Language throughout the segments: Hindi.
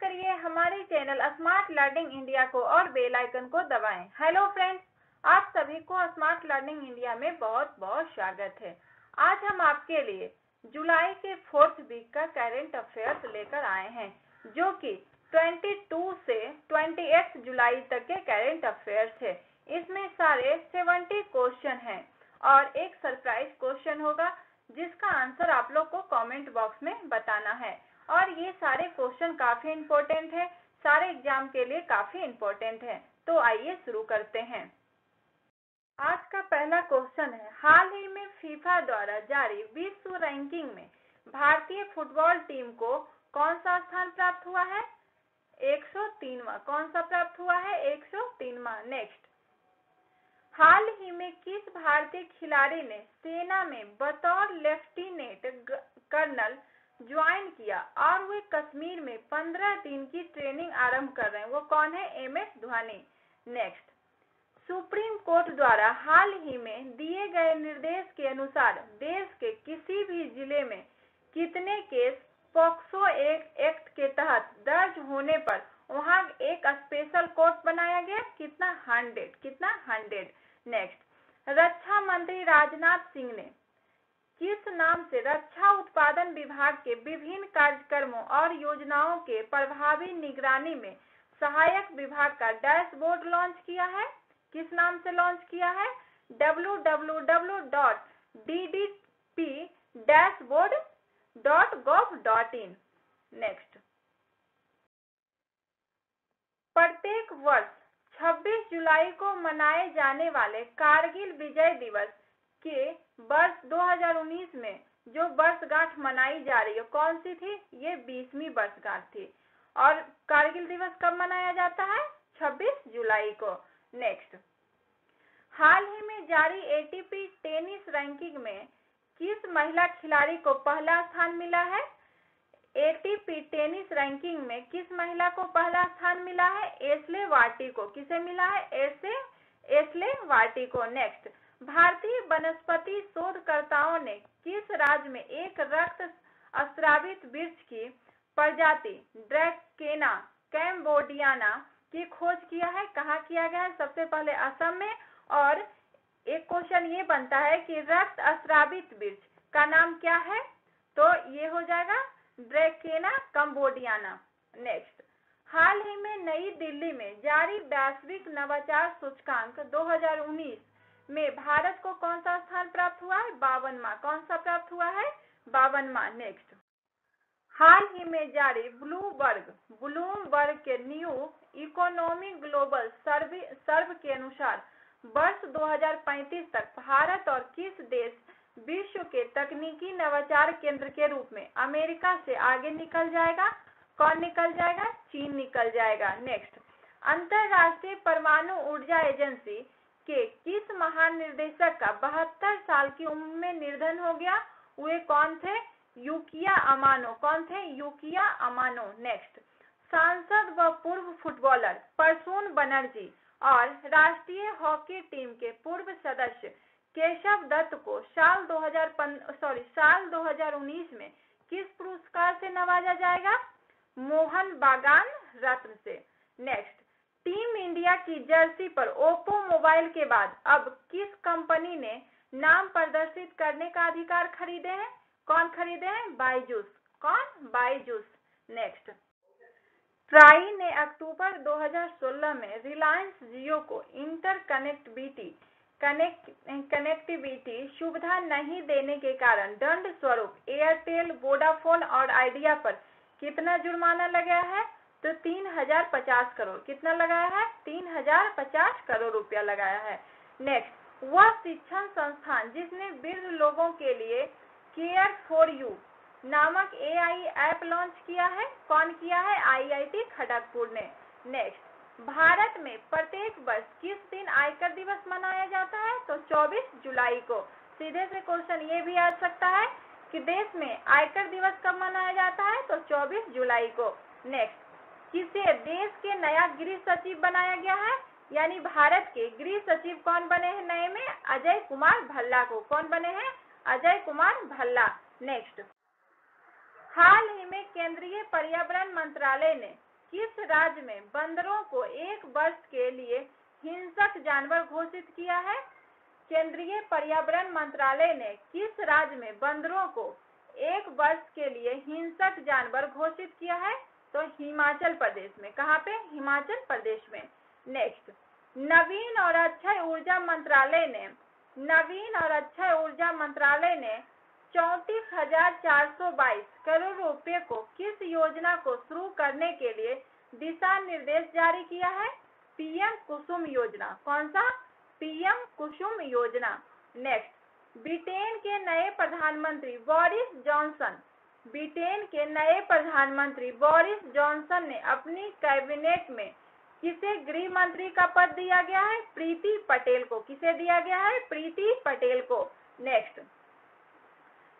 करिए हमारे चैनल स्मार्ट लर्निंग इंडिया को और बेल आइकन को दबाएँ। हेलो फ्रेंड्स, आप सभी को स्मार्ट लर्निंग इंडिया में बहुत बहुत स्वागत है। आज हम आपके लिए जुलाई के फोर्थ वीक का करेंट अफेयर्स लेकर आए हैं, जो कि 22 से 28 जुलाई तक के करेंट अफेयर्स है। इसमें सारे 70 क्वेश्चन हैं और एक सरप्राइज़ क्वेश्चन होगा, जिसका आंसर आप लोग को कमेंट बॉक्स में बताना है। और ये सारे क्वेश्चन काफ़ी इम्पोर्टेंट है, सारे एग्ज़ाम के लिए काफ़ी इम्पोर्टेंट है। तो आइए शुरू करते हैं। आज का पहला क्वेश्चन है, हाल ही में फीफा द्वारा जारी विश्व रैंकिंग में भारतीय फुटबॉल टीम को कौन सा स्थान प्राप्त हुआ है? 103वां कौन सा प्राप्त हुआ है? 103वां नेक्स्ट हाल ही में किस भारतीय खिलाड़ी ने सेना में बतौर लेफ्टिनेंट कर्नल ज्वाइन किया और वे कश्मीर में पंद्रह दिन की ट्रेनिंग आरंभ कर रहे हैं। वो कौन है? M S Dhoni. Next Supreme Court द्वारा हाल ही में दिए गए निर्देश के अनुसार देश के किसी भी ज़िले में कितने केस पॉक्सो एक्ट के तहत दर्ज होने पर वहाँ एक स्पेशल कोर्ट बनाया गया? कितना? हंड्रेड। कितना? हंड्रेड। नेक्स्ट रक्षा मंत्री राजनाथ सिंह ने किस नाम से रक्षा उत्पादन विभाग के विभिन्न कार्यक्रमों और योजनाओं के प्रभावी निगरानी में सहायक विभाग का डैशबोर्ड लॉन्च किया है? किस नाम से लॉन्च किया है? www.ddp-dashboard.gov.in नेक्स्ट प्रत्येक वर्ष 26 जुलाई को मनाए जाने वाले कारगिल विजय दिवस के वर्ष 2019 में जो वर्षगांठ मनाई जा रही है, कौन सी थी? ये बीसवीं वर्षगांठ थी। और कारगिल दिवस कब मनाया जाता है? 26 जुलाई को। नेक्स्ट हाल ही में जारी एटीपी टेनिस रैंकिंग में किस महिला खिलाड़ी को पहला स्थान मिला है? एटीपी टेनिस रैंकिंग में किस महिला को पहला स्थान मिला है? एसले वाटी को। किसे मिला है? एसे एसले वाटी को। नेक्स्ट भारतीय वनस्पति शोधकर्ताओं ने किस राज्य में एक रक्त अस्त्रावित वृक्ष की प्रजाति ड्रैकेना कैम्बोडियाना की खोज किया है? कहा किया गया है? सबसे पहले असम में और एक क्वेश्चन ये बनता है कि रक्त अस्त्रावित वृक्ष का नाम क्या है? तो ये हो जाएगा ड्रैकेना कम्बोडियाना। नेक्स्ट, हाल ही में नई दिल्ली में जारी वैश्विक नवाचार सूचकांक 2019 में भारत को कौन सा स्थान प्राप्त हुआ है? बावनवा कौन सा प्राप्त हुआ है? बावनवा नेक्स्ट हाल ही में जारी ब्लूबर्ग। ब्लूमबर्ग के new economy global survey, survey के अनुसार वर्ष 2035 तक भारत और किस देश विश्व के तकनीकी नवाचार केंद्र के रूप में अमेरिका से आगे निकल जाएगा? कौन निकल जाएगा? चीन निकल जाएगा। नेक्स्ट अंतरराष्ट्रीय परमाणु ऊर्जा एजेंसी के किस महान निर्देशक का बहत्तर साल की उम्र में निर्धन हो गया? वे कौन थे? यूकिया अमानो। कौन थे? यूकिया अमानो। नेक्स्ट सांसद व पूर्व फुटबॉलर परसून बनर्जी और राष्ट्रीय हॉकी टीम के पूर्व सदस्य केशव दत्त को साल 2000 सॉरी साल 2019 में किस पुरस्कार से नवाजा जाएगा? मोहन बागान रत्न से। नेक्स्ट टीम इंडिया की जर्सी पर ओप्पो मोबाइल के बाद अब किस कंपनी ने नाम प्रदर्शित करने का अधिकार खरीदे हैं? कौन खरीदे हैं? बाईजूस। कौन? बाईजूस। नेक्स्ट ट्राई ने अक्टूबर 2016 में रिलायंस जियो को इंटर कनेक्टिविटी कनेक्ट, कनेक्टिविटी सुविधा नहीं देने के कारण दंड स्वरूप एयरटेल वोडाफोन और आइडिया पर कितना जुर्माना लगाया है? तो तीन हज़ार पचास करोड़। कितना लगाया है? तीन हज़ार पचास करोड़ रुपया लगाया है। नेक्स्ट वह शिक्षण संस्थान जिसने वृद्ध लोगों के लिए केयर फॉर यू नामक एआई ऐप लॉन्च किया है। कौन किया है? आईआईटी खड़गपुर ने। नेक्स्ट भारत में प्रत्येक वर्ष किस दिन आयकर दिवस मनाया जाता है? तो 24 जुलाई को। सीधे से क्वेश्चन ये भी आ सकता है कि देश में आयकर दिवस कब मनाया जाता है? तो 24 जुलाई को। नेक्स्ट किसे देश के नया गृह सचिव बनाया गया है, यानी भारत के गृह सचिव कौन बने हैं नए में? अजय कुमार भल्ला को। कौन बने हैं? अजय कुमार भल्ला। नेक्स्ट हाल ही में केंद्रीय पर्यावरण मंत्रालय ने किस राज्य में बंदरों को एक वर्ष के लिए हिंसक जानवर घोषित किया है? केंद्रीय पर्यावरण मंत्रालय ने किस राज्य में बंदरों को एक वर्ष के लिए हिंसक जानवर घोषित किया है? तो हिमाचल प्रदेश में। कहाँ पे? हिमाचल प्रदेश में। नेक्स्ट नवीन और अक्षय ऊर्जा मंत्रालय ने, नवीन और अक्षय ऊर्जा मंत्रालय ने चौतीस हज़ार चार सौ बाईस करोड़ रुपए को किस योजना को शुरू करने के लिए दिशा निर्देश जारी किया है? पीएम कुसुम योजना। कौन सा? पीएम कुसुम योजना। नेक्स्ट ब्रिटेन के नए प्रधानमंत्री बोरिस जॉनसन ब्रिटेन के नए प्रधानमंत्री बोरिस जॉनसन ने अपनी कैबिनेट में किसे गृह मंत्री का पद दिया गया है? प्रीति पटेल को। किसे दिया गया है? प्रीति पटेल को। नेक्स्ट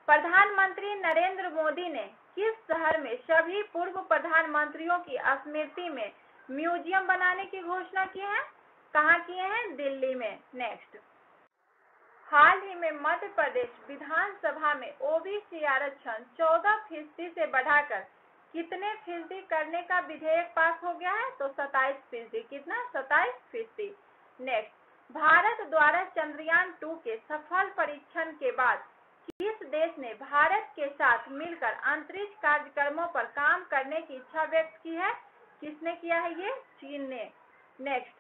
प्रधानमंत्री नरेंद्र मोदी ने किस शहर में सभी पूर्व प्रधानमंत्रियों की स्मृति में म्यूज़ियम बनाने की घोषणा की है? कहाँ किए हैं? दिल्ली में। नेक्स्ट हाल ही में मध्य प्रदेश विधानसभा में ओबीसी आरक्षण 14 फ़ीसदी से बढ़ाकर कितने फ़ीसदी करने का विधेयक पास हो गया है? तो 27 फ़ीसदी कितना? 27 फ़ीसदी। नेक्स्ट भारत द्वारा चंद्रयान टू के सफल परीक्षण के बाद किस देश ने भारत के साथ मिलकर अंतरिक्ष कार्यक्रमों पर काम करने की इच्छा व्यक्त की है? किसने किया है ये? चीन ने। नेक्स्ट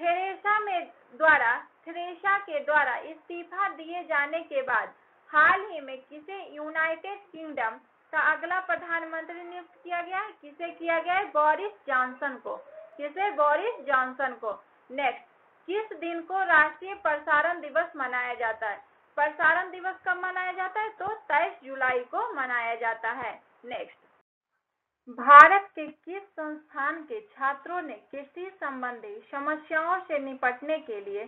थेरेसा में द्वारा थेरेसा के द्वारा इस्तीफा दिए जाने के बाद हाल ही में किसे यूनाइटेड किंगडम का अगला प्रधानमंत्री नियुक्त किया गया है? किसे किया गया है? बोरिस जॉनसन को। किसे? बोरिस जॉनसन को। नेक्स्ट किस दिन को राष्ट्रीय प्रसारण दिवस मनाया जाता है? प्रसारण दिवस कब मनाया जाता है? तो तेईस जुलाई को मनाया जाता है। नेक्स्ट भारत के किस संस्थान के छात्रों ने कृषि संबंधी समस्याओं से निपटने के लिए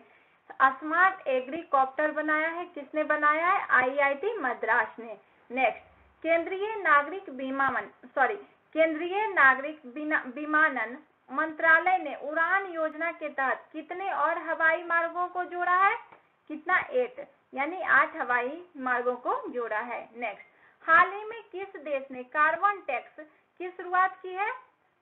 स्मार्ट एग्रीकॉप्टर बनाया है। किसने बनाया है? आईआईटी मद्रास ने। नेक्स्ट केंद्रीय नागरिक बीमा सॉरी केंद्रीय नागरिक विमानन मंत्रालय ने उड़ान योजना के तहत कितने और हवाई मार्गों को जोड़ा है? कितना? एट यानी आठ हवाई मार्गों को जोड़ा है। नेक्स्ट हाल ही में किस देश ने कार्बन टैक्स की शुरुआत की है?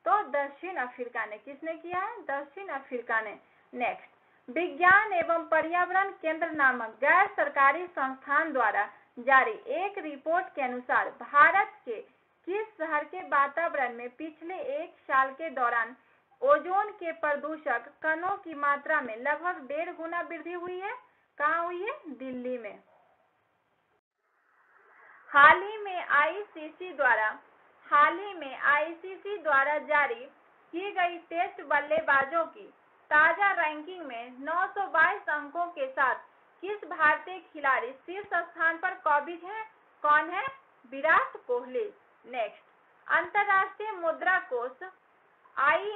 तो दक्षिण अफ्रीका ने। किसने किया है? दक्षिण अफ्रीका ने। नेक्स्ट विज्ञान एवं पर्यावरण केंद्र नामक गैर सरकारी संस्थान द्वारा जारी एक रिपोर्ट के अनुसार भारत के किस शहर के वातावरण में पिछले एक साल के दौरान ओजोन के प्रदूषक कणों की मात्रा में लगभग डेढ़ गुना वृद्धि हुई है? कहाँ हुई है? दिल्ली में। हाल ही में आईसीसी द्वारा, हाल ही में आईसीसी द्वारा जारी की गई टेस्ट बल्लेबाजों की ताज़ा रैंकिंग में 922 अंकों के साथ किस भारतीय खिलाड़ी शीर्ष स्थान पर कॉबिज है? कौन है? विराट कोहली। नेक्स्ट अंतर्राष्ट्रीय मुद्रा कोष आई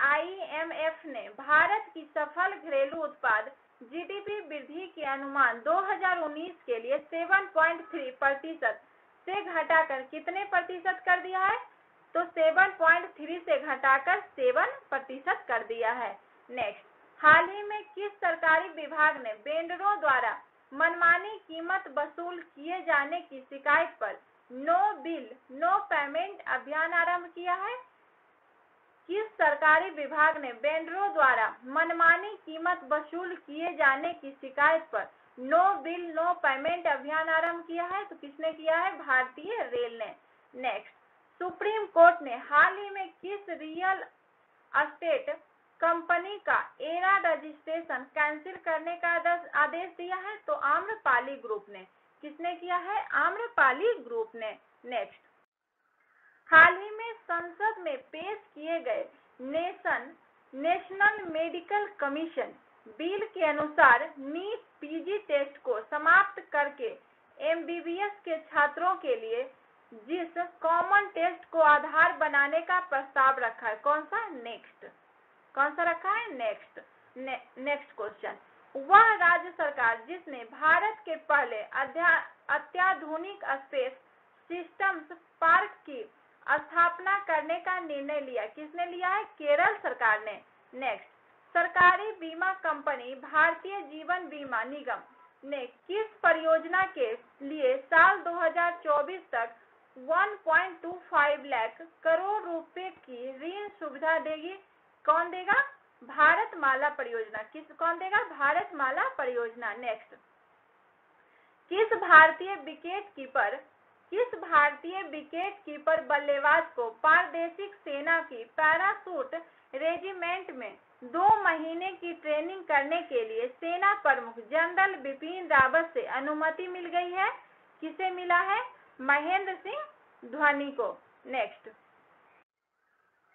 आईएमएफ ने भारत की सफल घरेलू उत्पाद जीडीपी वृद्धि के अनुमान 2019 के लिए 7.3 प्रतिशत से घटाकर कितने प्रतिशत कर दिया है? तो 7.3 से घटाकर 7 प्रतिशत कर दिया है। नेक्स्ट हाल ही में किस सरकारी विभाग ने वेंडरों द्वारा मनमानी कीमत वसूल किए जाने की शिकायत पर नो बिल, नो पेमेंट अभियान आरंभ किया है? किस सरकारी विभाग ने वेंडरों द्वारा मनमानी कीमत वसूल किए जाने की शिकायत पर नो बिल, नो पेमेंट अभियान आरंभ किया है? तो किसने किया है? भारतीय रेल ने। नेक्स्ट सुप्रीम कोर्ट ने हाल ही में किस रियल एस्टेट कंपनी का एरा रजिस्ट्रेशन कैंसिल करने का आदेश दिया है तो आम्रपाली ग्रुप ने। किसने किया है? आम्रपाली ग्रुप ने। नेक्स्ट हाल ही में संसद में पेश किए गए nation, national medical commission bill के अनुसार नीट पीजी टेस्ट को समाप्त करके एमबीबीएस के छात्रों के लिए जिस कॉमन टेस्ट को आधार बनाने का प्रस्ताव रखा है। कौन सा? नेक्स्ट कौन सा रखा है? नेक्स्ट नेक्स्ट क्वेश्चन वह राज्य सरकार जिसने भारत के पहले अत्याधुनिक स्पेस सिस्टम्स पार्क की स्थापना करने का निर्णय लिया, किसने लिया है? केरल सरकार ने। नेक्स्ट सरकारी बीमा कंपनी भारतीय जीवन बीमा निगम ने किस परियोजना के लिए साल 2024 तक 1.25 लाख करोड़ रुपए की ऋण सुविधा देगी? कौन देगा? भारत माला परियोजना। किस कौन देगा? भारत माला परियोजना। नेक्स्ट किस भारतीय विकेट कीपर, किस भारतीय विकेट कीपर बल्लेबाज को पारदेशिक सेना की पैरासूट रेजिमेंट में दो महीने की ट्रेनिंग करने के लिए सेना प्रमुख जनरल बिपिन रावत से अनुमति मिल गई है? किसे मिला है? महेंद्र सिंह धोनी को। नेक्स्ट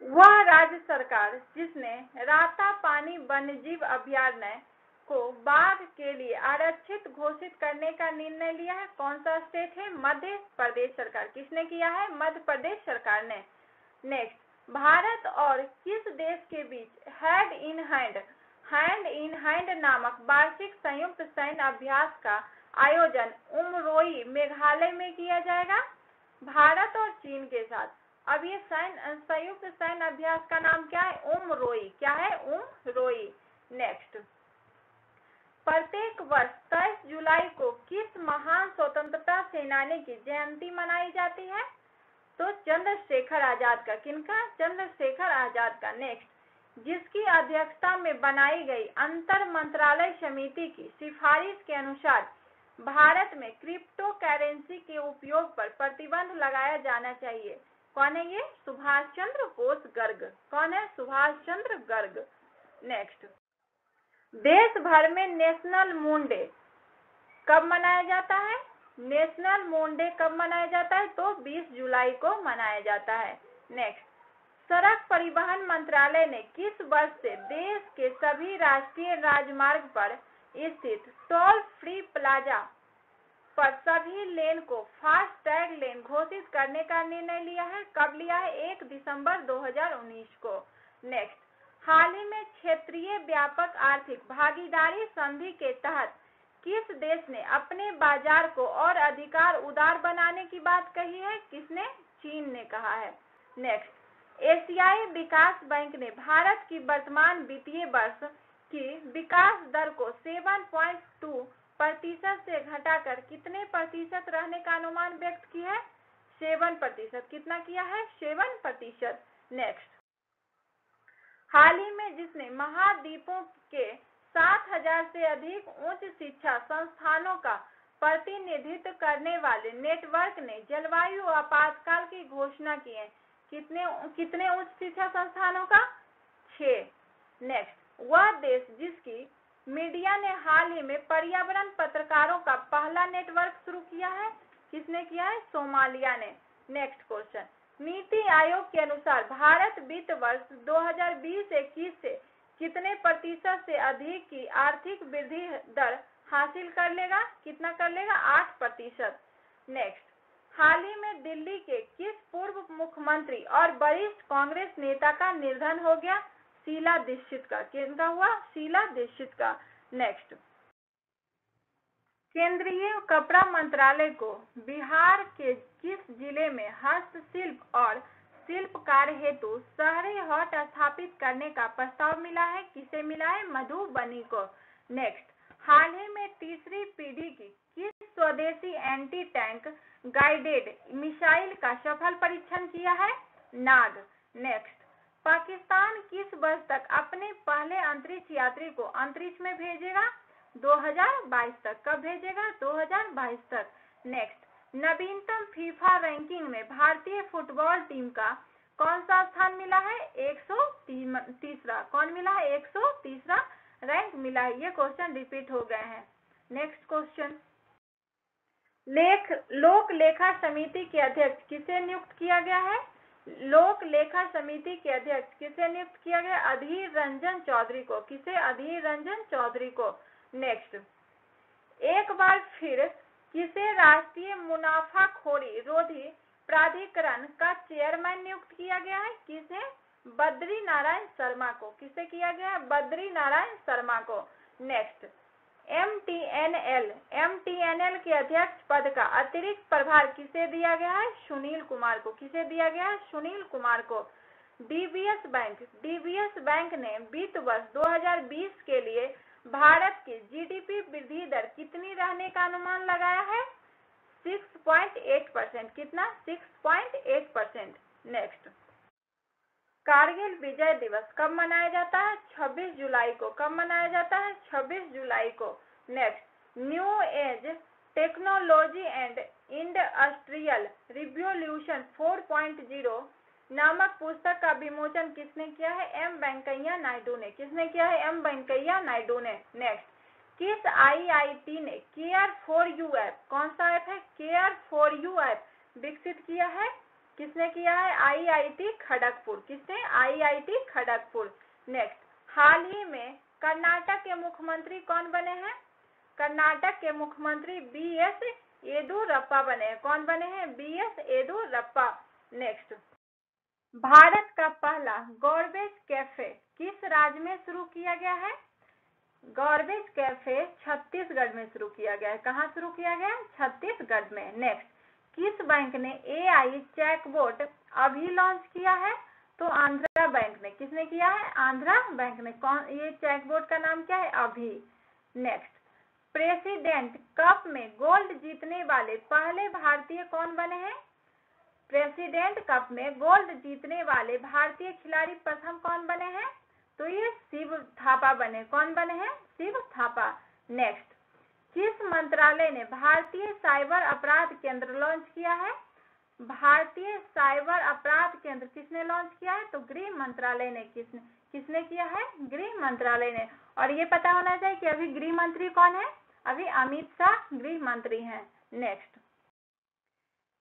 वह राज्य सरकार, जिसने राता पानी वन्यजीव अभ्यारण्य को बाघ के लिए आरक्षित घोषित करने का निर्णय लिया है, कौन सा स्टेट है? मध्य प्रदेश सरकार। किसने किया है? मध्य प्रदेश सरकार ने। नेक्स्ट भारत और किस देश के बीच hand in hand hand in hand नामक वार्षिक संयुक्त सैन्य अभ्यास का आयोजन उमरोई मेघालय में किया जाएगा। भारत और चीन के साथ अब ये सैन्य संयुक्त सैन्य अभ्यास का नाम क्या है? उमरोई क्या है? उमरोई नेक्स्ट प्रत्येक वर्ष तेईस जुलाई को किस महान स्वतंत्रता सेनानी की जयंती मनाई जाती है? तो चंद्रशेखर आज़ाद का। किनका? चंद्रशेखर आज़ाद का। नेक्स्ट जिसकी अध्यक्षता में बनाई गई अंतर मंत्रालय समिति की सिफारिश के अनुसार भारत में क्रिप्टो करेंसी के उपयोग पर प्रतिबंध लगाया जाना चाहिए। कौन है ये? सुभाष चंद्र बोस गर्ग। कौन है? सुभाष चंद्र गर्ग। नेक्स्ट देश भर में नेशनल मून डे कब मनाया जाता है? नेशनल मून डे कब मनाया जाता है? तो 20 जुलाई को मनाया जाता है। नेक्स्ट सड़क परिवहन मंत्रालय ने किस वर्ष से देश के सभी राष्ट्रीय राजमार्ग पर स्थित टोल फ्री प्लाजा पर सभी लेन को फास्ट टैग लेन घोषित करने का निर्णय लिया है। कब लिया है? एक दिसंबर 2019 को। नेक्स्ट हाल ही में क्षेत्रीय व्यापक आर्थिक भागीदारी संधि के तहत किस देश ने अपने बाज़ार को और अधिकार उदार बनाने की बात कही है? किसने? चीन ने कहा है। नेक्स्ट एशियाई विकास बैंक ने भारत की वर्तमान वित्तीय वर्ष की विकास दर को 7.2 प्रतिशत से घटाकर कितने प्रतिशत रहने का अनुमान व्यक्त किया है? सेवन प्रतिशत। कितना किया है? सेवन प्रतिशत। नेक्स्ट हाल ही में जिसने महाद्वीपों के सात हज़ार से अधिक उच्च शिक्षा संस्थानों का प्रतिनिधित्व करने वाले नेटवर्क ने जलवायु आपातकाल की घोषणा की है। कितने कितने उच्च शिक्षा संस्थानों का? छ नेक्स्ट वह देश जिसकी मीडिया ने हाल ही में पर्यावरण पत्रकारों का पहला नेटवर्क शुरू किया है। किसने किया है? सोमालिया ने। नेक्स्ट क्वेश्चन नीति आयोग के अनुसार भारत वित्त वर्ष 2020-21 से कितने प्रतिशत से अधिक की आर्थिक वृद्धि दर हासिल कर लेगा? कितना कर लेगा? आठ प्रतिशत। नेक्स्ट हाल ही में दिल्ली के किस पूर्व मुख्यमंत्री और वरिष्ठ कांग्रेस नेता का निर्धन हो गया? शीला दीक्षित का। किनका हुआ शीला दीक्षित का। नेक्स्ट केंद्रीय कपड़ा मंत्रालय को बिहार के किस ज़िले में हस्तशिल्प और शिल्प कार्य हेतु शहरी हॉट स्थापित करने का प्रस्ताव मिला है? किसे मिला है? मधुबनी को। नेक्स्ट हाल ही में तीसरी पीढ़ी की किस स्वदेशी एंटी टैंक गाइडेड मिसाइल का सफल परीक्षण किया है? नाग। नेक्स्ट पाकिस्तान किस वर्ष तक अपने पहले अंतरिक्ष यात्री को अंतरिक्ष में भेजेगा? 2022 तक। कब भेजेगा? 2022 तक। नेक्स्ट नवीनतम फीफा रैंकिंग में भारतीय फुटबॉल टीम का कौन सा स्थान मिला है? एक तीसरा। कौन मिला है? एक तीसरा रैंक मिला है। ये क्वेश्चन रिपीट हो गए हैं। नेक्स्ट क्वेश्चन लेख, लोक लेखा समिति के अध्यक्ष किसे नियुक्त किया गया है? लोक लेखा समिति के अध्यक्ष किसे नियुक्त किया गया? अधीर रंजन चौधरी को। किसे? अधीर रंजन चौधरी को। नेक्स्ट एक बार फिर किसे राष्ट्रीय मुनाफाखोरी रोधी प्राधिकरण का चेयरमैन नियुक्त किया गया है? किसे? बद्री नारायण शर्मा को। किसे किया गया? है बद्री नारायण शर्मा को। Next M T N L M T N L के अध्यक्ष पद का अतिरिक्त प्रभार किसे दिया गया है? सुनील कुमार को। किसे दिया गया है? सुनील कुमार को। डीबीएस बैंक डीबीएस बैंक ने वित्त वर्ष 2020 के लिए भारत की जीडीपी वृद्धि दर कितनी रहने का अनुमान लगाया है? 6.8 परसेंट कितना? 6.8 परसेंट नेक्स्ट कारगिल विजय दिवस कब मनाया जाता है? 26 जुलाई को कब मनाया जाता है? 26 जुलाई को। Next new age technology and industrial revolution 4.0 नामक पुस्तक का विमोचन किसने किया है? एम वेंकैया नायडू ने। किसने किया है? एम वेंकैया नायडू ने। नेक्स्ट किस आईआईटी ने केयर फॉर यू ऐप कौन सा ऐप है? केयर फॉर यू ऐप विकसित किया है? किसने किया है? आईआईटी खड़गपुर। किसने? आईआईटी खड़गपुर। नेक्स्ट हाल ही में कर्नाटक के मुख्यमंत्री कौन बने हैं? कर्नाटक के मुख्यमंत्री बी एस येदुरप्पा बने हैं। कौन बने हैं? B S Yediyurappa. Next Bharat का पहला गॉर्बेज कैफ़े किस राज्य में शुरू किया गया है? गॉर्बेज कैफ़े छत्तीसगढ़ में शुरू किया गया है। कहाँ शुरू किया गया? छत्तीसगढ़ में। नेक्स्ट किस बैंक ने ए आई चेकबोट अभी लॉन्च किया है? तो आंध्रा बैंक ने। किसने किया है? आंध्रा बैंक ने। कौन, ये चेकबोट का नाम क्या है? अभी। नेक्स्ट प्रेसिडेंट कप में गोल्ड जीतने वाले पहले भारतीय कौन बने हैं? प्रेसिडेंट कप में गोल्ड जीतने वाले भारतीय खिलाड़ी प्रथम कौन बने हैं? तो ये शिव थापा बने। कौन बने हैं? शिव थापा। नेक्स्ट किस मंत्रालय ने भारतीय साइबर अपराध केंद्र लॉन्च किया है, भारतीय साइबर अपराध केंद्र किसने लॉन्च किया है? तो गृह मंत्रालय ने किसने किसने किया है? गृह मंत्रालय ने। और ये पता होना चाहिए कि अभी गृह मंत्री कौन है? अभी अमित शाह गृह मंत्री हैं। नेक्स्ट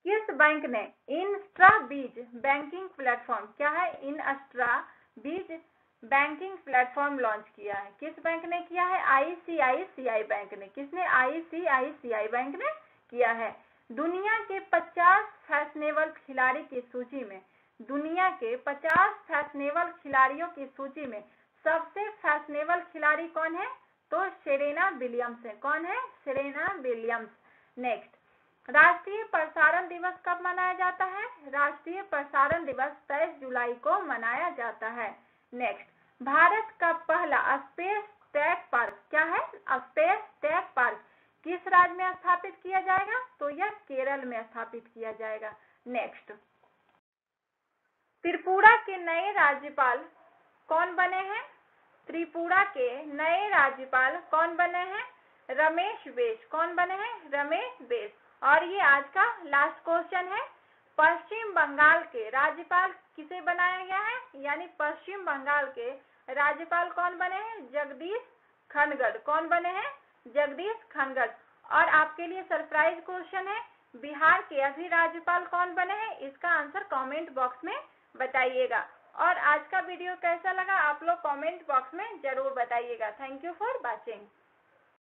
किस बैंक ने इनस्ट्रा बीज बैंकिंग प्लेटफॉर्म, क्या है? इनस्ट्रा बीज बैंकिंग प्लेटफॉर्म लॉन्च किया है। किस बैंक ने किया है? आईसीआईसीआई बैंक ने। किसने? आईसीआईसीआई बैंक ने किया है। दुनिया के 50 फैशनेबल खिलाड़ी की सूची में, दुनिया के 50 फैशनेबल खिलाड़ियों की सूची में सबसे फैशनेबल खिलाड़ी कौन है? तो सेरेना विलियम्स है। कौन है? Serena Williams. नेक्स्ट, राष्ट्रीय प्रसारण दिवस कब मनाया जाता है? राष्ट्रीय प्रसारण दिवस तेईस जुलाई को मनाया जाता है। नेक्स्ट भारत का पहला स्पेस टेक पार्क क्या है? स्पेस टेक पार्क किस राज्य में स्थापित किया जाएगा? तो यह केरल में स्थापित किया जाएगा। नेक्स्ट त्रिपुरा के नए राज्यपाल कौन बने हैं? त्रिपुरा के नए राज्यपाल कौन बने हैं? रमेश बेस। कौन बने हैं? रमेश बेस। और ये आज का लास्ट क्वेश्चन है। पश्चिम बंगाल के राज्यपाल किसे बनाया गया है? यानी पश्चिम बंगाल के राज्यपाल कौन बने हैं? जगदीश खनगढ़ कौन बने हैं? जगदीश खनगढ़ और आपके लिए सरप्राइज़ क्वेश्चन है, बिहार के अभी राज्यपाल कौन बने हैं? इसका आंसर कमेंट बॉक्स में बताइएगा। और आज का वीडियो कैसा लगा? आप लोग कमेंट बॉक्स में ज़रूर बताइएगा। Thank you for watching